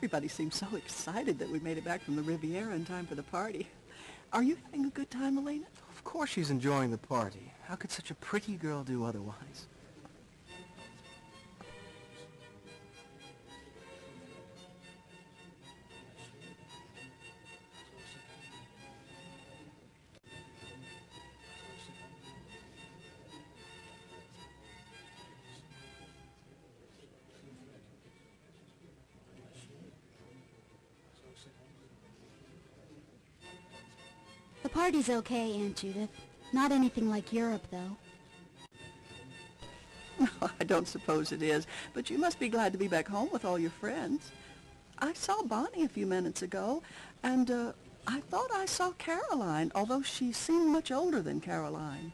Everybody seems so excited that we made it back from the Riviera in time for the party. Are you having a good time, Elena? Of course she's enjoying the party. How could such a pretty girl do otherwise? The party's okay, Aunt Judith. Not anything like Europe, though. No, I don't suppose it is, but you must be glad to be back home with all your friends. I saw Bonnie a few minutes ago, and uh, I thought I saw Caroline, although she seemed much older than Caroline.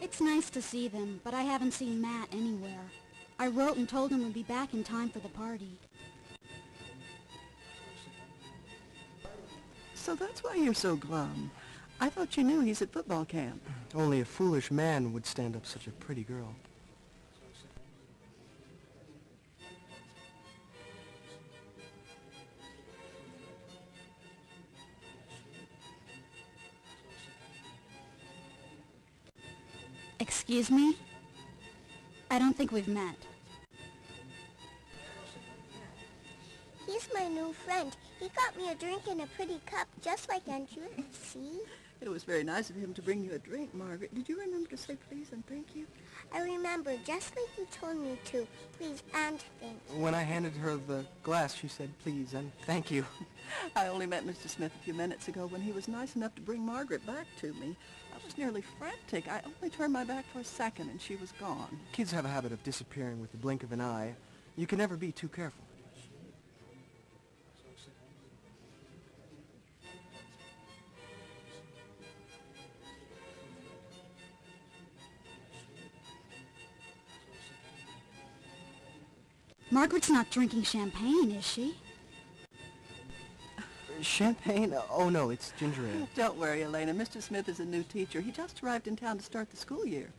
It's nice to see them, but I haven't seen Matt anywhere. I wrote and told him we'd be back in time for the party. So that's why you're so glum. I thought you knew he's at football camp. Only a foolish man would stand up such a pretty girl. Excuse me? I don't think we've met. Me a drink in a pretty cup, just like Aunt Judith. See? It was very nice of him to bring you a drink, Margaret. Did you remember to say please and thank you? I remember, just like you told me to. Please and thank you. When I handed her the glass, she said please and thank you. I only met Mr. Smith a few minutes ago when he was nice enough to bring Margaret back to me. I was nearly frantic. I only turned my back for a second and she was gone. Kids have a habit of disappearing with the blink of an eye. You can never be too careful. Margaret's not drinking champagne, is she? Champagne? Oh no, it's ginger ale. Oh, don't worry, Elena. Mr. Smith is a new teacher. He just arrived in town to start the school year.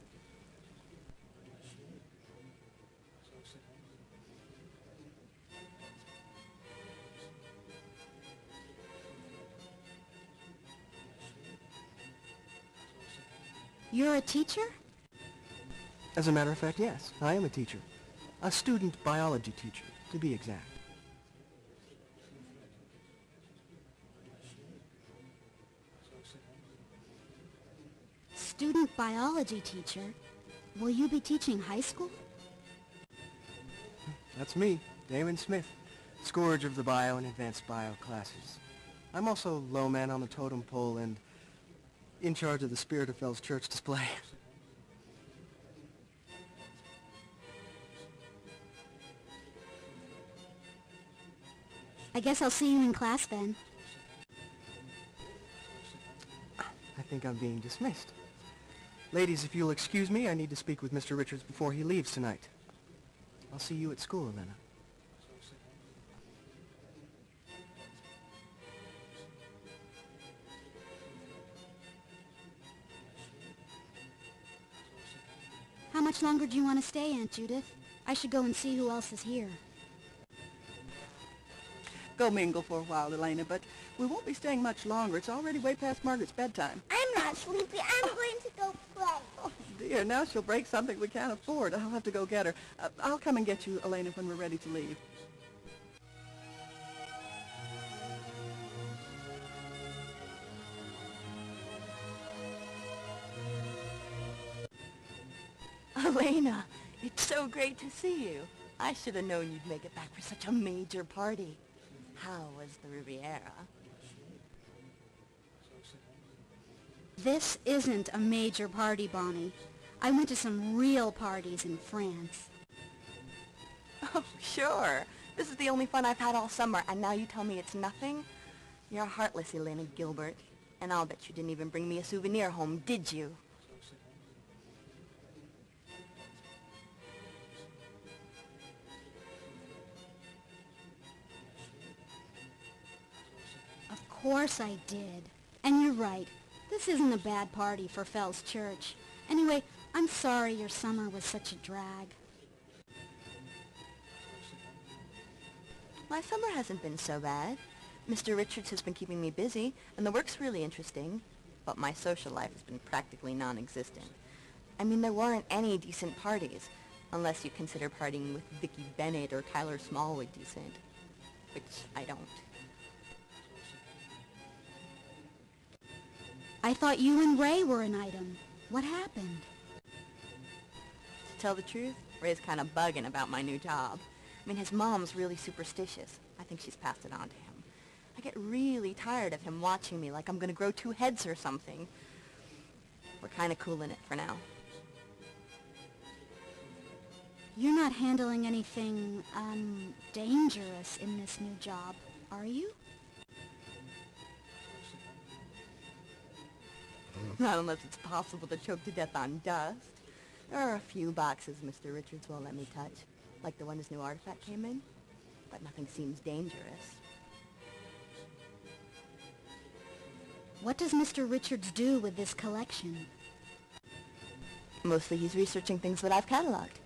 You're a teacher? As a matter of fact, yes, I am a teacher. A student biology teacher, to be exact. Student biology teacher? Will you be teaching high school? That's me, Damon Smith, scourge of the bio and advanced bio classes. I'm also low man on the totem pole and in charge of the Spirit of Fells Church display. I guess I'll see you in class then. I think I'm being dismissed. Ladies, if you'll excuse me, I need to speak with Mr. Richards before he leaves tonight. I'll see you at school, Elena. How much longer do you want to stay, Aunt Judith? I should go and see who else is here. Go mingle for a while, Elena, but we won't be staying much longer. It's already way past Margaret's bedtime. I'm not sleepy. I'm going to go play. Oh, dear, now she'll break something we can't afford. I'll have to go get her. Uh, I'll come and get you, Elena, when we're ready to leave. Elena, it's so great to see you. I should have known you'd make it back for such a major party. How was the Riviera? This isn't a major party, Bonnie. I went to some real parties in France. Oh, sure. This is the only fun I've had all summer, and now you tell me it's nothing? You're heartless, Elena Gilbert. And I'll bet you didn't even bring me a souvenir home, did you? Course I did. And you're right. This isn't a bad party for Fells Church. Anyway, I'm sorry your summer was such a drag. My summer hasn't been so bad. Mr. Richards has been keeping me busy, and the work's really interesting, but my social life has been practically non-existent. I mean, there weren't any decent parties, unless you consider partying with Vicki Bennett or Tyler Smallwood decent, which I don't. I thought you and Ray were an item. What happened? To tell the truth, Ray's kind of bugging about my new job. I mean, his mom's really superstitious. I think she's passed it on to him. I get really tired of him watching me like I'm going to grow two heads or something. We're kind of cooling it for now. You're not handling anything, um, dangerous in this new job, are you? Not unless it's possible to choke to death on dust. There are a few boxes Mr. Richards won't let me touch, like the one his new artifact came in, but nothing seems dangerous. What does Mr. Richards do with this collection? Mostly he's researching things that I've cataloged.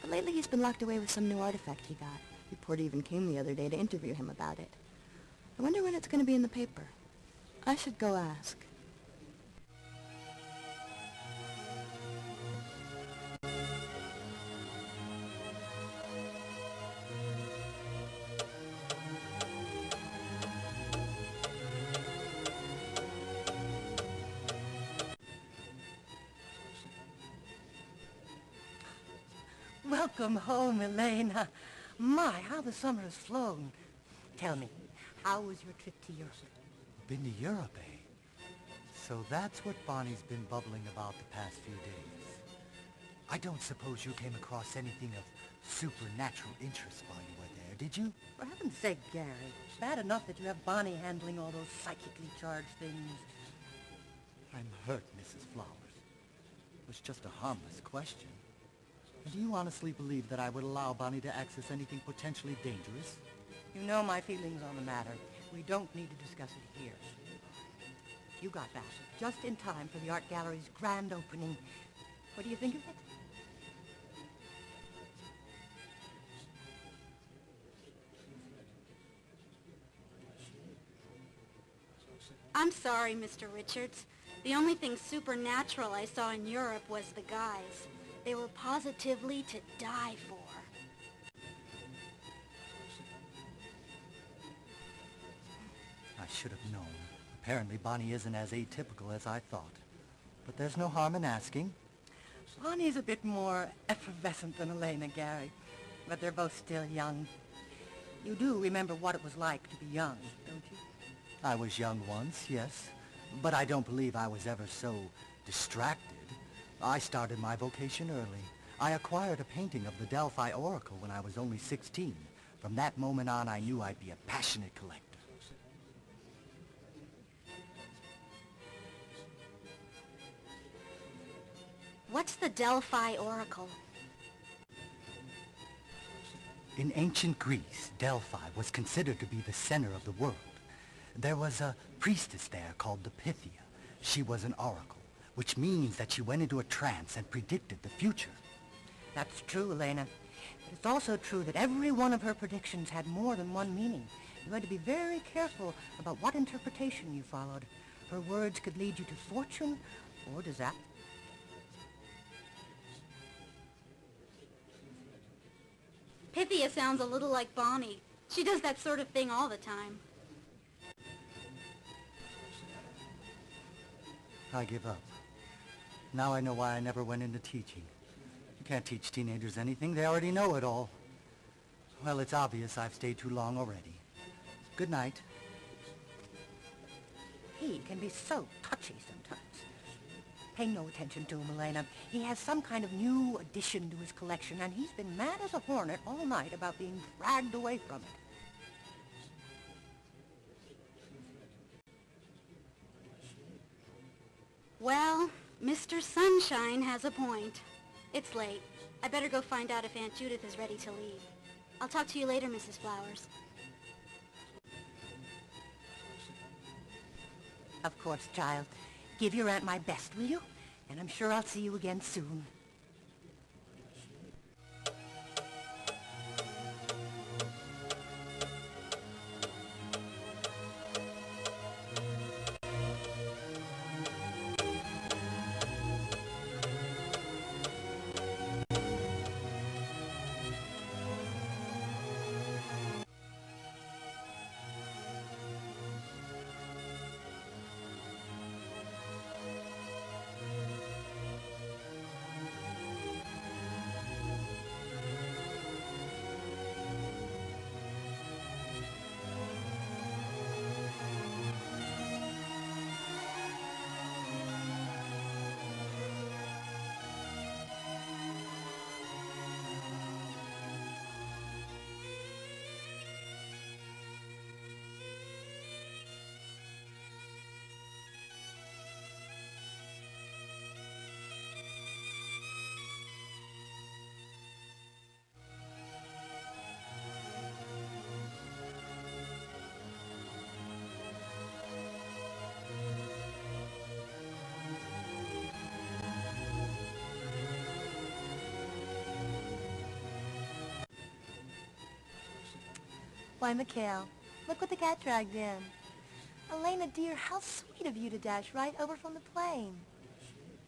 But lately he's been locked away with some new artifact he got. Reporter even came the other day to interview him about it. I wonder when it's going to be in the paper. I should go ask. Welcome home, Elena. My, how the summer has flown. Tell me, how was your trip to Europe? Been to Europe, eh? So that's what Bonnie's been bubbling about the past few days. I don't suppose you came across anything of supernatural interest while you were there, did you? For heaven's sake, Gary. Bad enough that you have Bonnie handling all those psychically charged things. I'm hurt, Mrs. Flowers. It was just a harmless question. And do you honestly believe that I would allow Bonnie to access anything potentially dangerous? You know my feelings on the matter. We don't need to discuss it here. You got back just in time for the art gallery's grand opening. What do you think of it? I'm sorry, Mr. Richards. The only thing supernatural I saw in Europe was the guys. They were positively to die for. I should have known. Apparently Bonnie isn't as atypical as I thought. But there's no harm in asking. Bonnie's a bit more effervescent than Elena, Gary. But they're both still young. You do remember what it was like to be young, don't you? I was young once, yes. But I don't believe I was ever so distracted. I started my vocation early. I acquired a painting of the Delphi Oracle when I was only 16. From that moment on, I knew I'd be a passionate collector. What's the Delphi Oracle? In ancient Greece, Delphi was considered to be the center of the world. There was a priestess there called the Pythia. She was an oracle, which means that she went into a trance and predicted the future. That's true, Elena. But it's also true that every one of her predictions had more than one meaning. You had to be very careful about what interpretation you followed. Her words could lead you to fortune or disaster. Pythia sounds a little like Bonnie. She does that sort of thing all the time. I give up. Now I know why I never went into teaching. You can't teach teenagers anything. They already know it all. Well, it's obvious I've stayed too long already. Good night. He can be so touchy sometimes. Pay no attention to him, Elena. He has some kind of new addition to his collection, and he's been mad as a hornet all night about being dragged away from it. Mr. Sunshine has a point. It's late. I better go find out if Aunt Judith is ready to leave. I'll talk to you later, Mrs. Flowers. Of course, child. Give your aunt my best, will you? And I'm sure I'll see you again soon. Why, Mikhail, look what the cat dragged in. Elena, dear, how sweet of you to dash right over from the plane.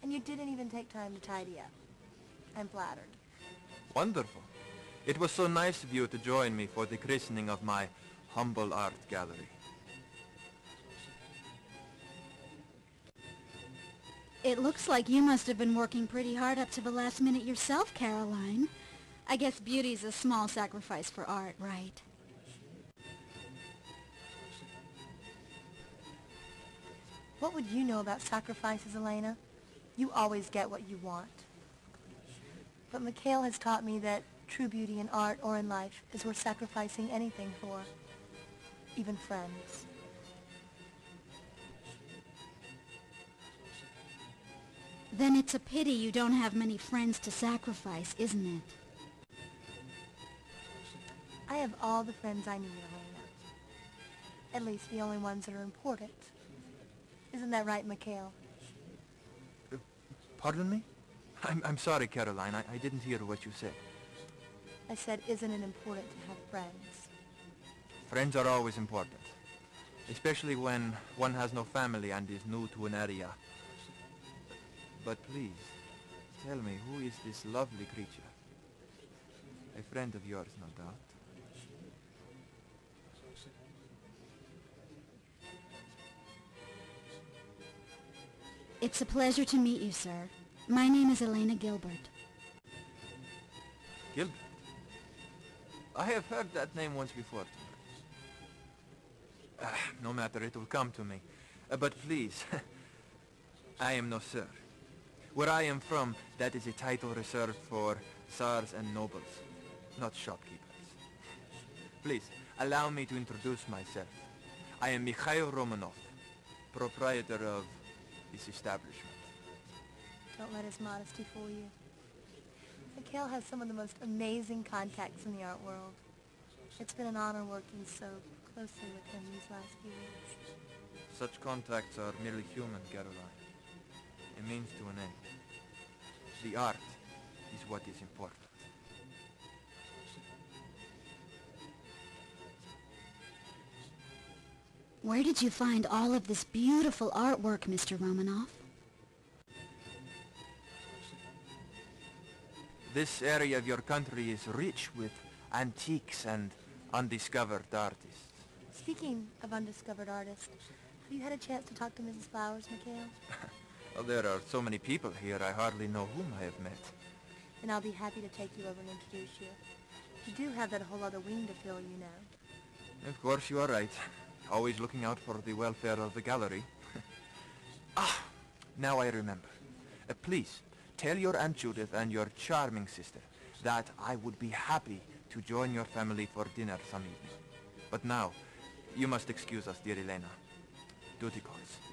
And you didn't even take time to tidy up. I'm flattered. Wonderful. It was so nice of you to join me for the christening of my humble art gallery. It looks like you must have been working pretty hard up to the last minute yourself, Caroline. I guess beauty's a small sacrifice for art, right? What would you know about sacrifices, Elena? You always get what you want. But Mikhail has taught me that true beauty in art or in life is worth sacrificing anything for. Even friends. Then it's a pity you don't have many friends to sacrifice, isn't it? I have all the friends I need, Elena. At least the only ones that are important. Isn't that right, Mikhail? Pardon me? I'm, I'm sorry, Caroline. I, I didn't hear what you said. I said, isn't it important to have friends? Friends are always important. Especially when one has no family and is new to an area. But please, tell me, who is this lovely creature? A friend of yours, no doubt. It's a pleasure to meet you, sir. My name is Elena Gilbert. Gilbert? I have heard that name once before. Uh, no matter, it will come to me. Uh, but please, I am no sir. Where I am from, that is a title reserved for Tsars and nobles, not shopkeepers. Please, allow me to introduce myself. I am Mikhail Romanov, proprietor of this establishment. Don't let his modesty fool you. Mikhail has some of the most amazing contacts in the art world. It's been an honor working so closely with him these last few weeks. Such contacts are merely human, Caroline. A means to an end. The art is what is important. Where did you find all of this beautiful artwork, Mr. Romanov? This area of your country is rich with antiques and undiscovered artists. Speaking of undiscovered artists, have you had a chance to talk to Mrs. Flowers, Mikhail? Well, there are so many people here, I hardly know whom I have met. And I'll be happy to take you over and introduce you. You do have that whole other wing to fill, you know. Of course, you are right. Always looking out for the welfare of the gallery. ah, now I remember. Uh, please, tell your Aunt Judith and your charming sister that I would be happy to join your family for dinner some evening. But now, you must excuse us, dear Elena. Duty calls.